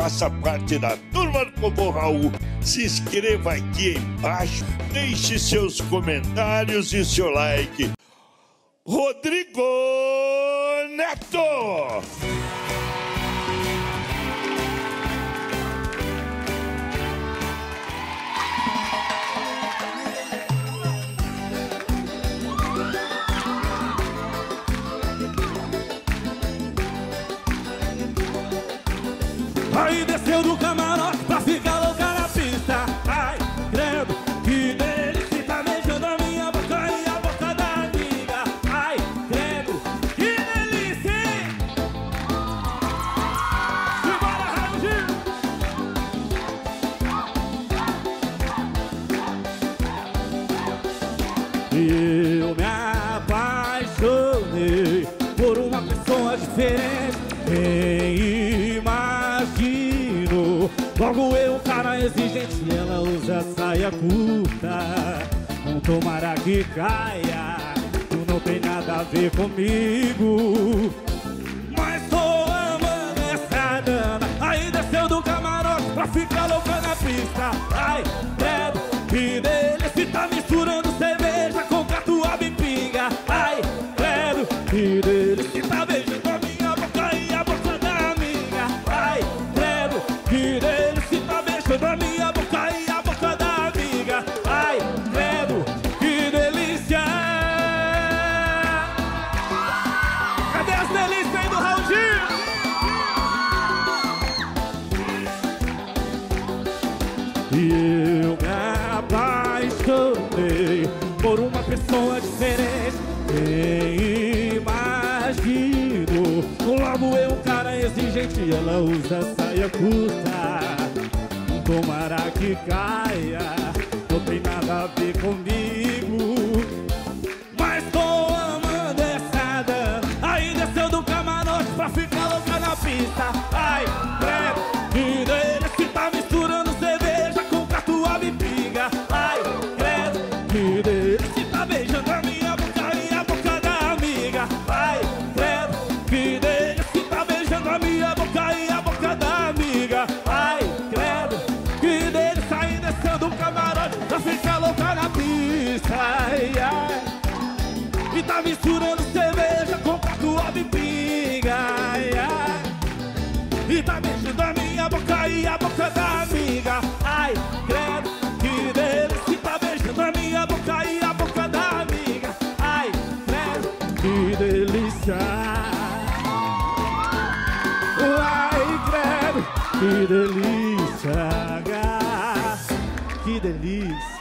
faça parte da turma do Combo Raul, se inscreva aqui embaixo, deixe seus comentários e seu like. Rodrigo Neto! Aí desceu do camarote Logo eu, cara exigente Ela usa saia curta Não tomara que caia Tu não tem nada a ver comigo. Mas tô amando essa dama Aí desceu do camarote pra ficar louca na pista. Ai, credo, que delícia Tá misturando cerveja com catuaba e pinga. Ai, credo, que delícia E eu me apaixonei por uma pessoa diferente. Nem imagino? Logo eu, um cara exigente Ela usa saia curta. Tomara que caia Não tem nada a ver comigo tá misturando cerveja com catuaba e pinga. E tá beijando a minha boca e a boca da amiga. Ai, credo, que delícia E tá beijando a minha boca e a boca da amiga. Ai, credo, que delícia. Ai, credo, que delícia Que delícia